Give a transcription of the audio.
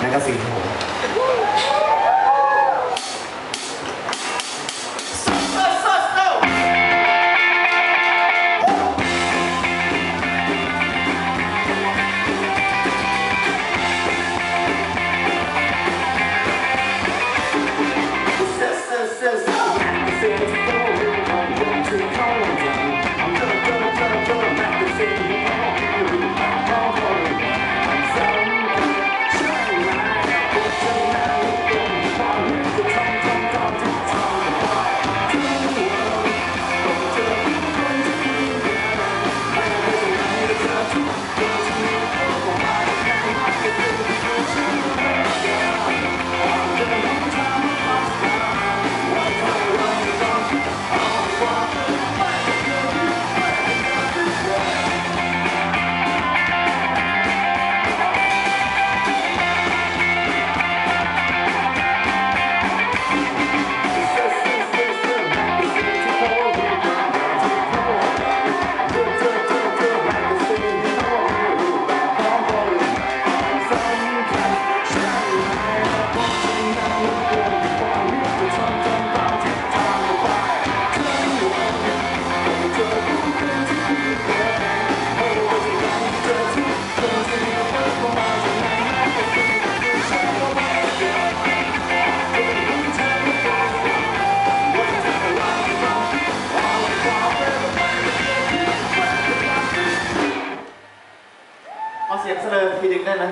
แมกกาซีนครับผม เสียงเสนอทีหนึ่งได้ไหม